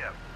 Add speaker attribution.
Speaker 1: ship.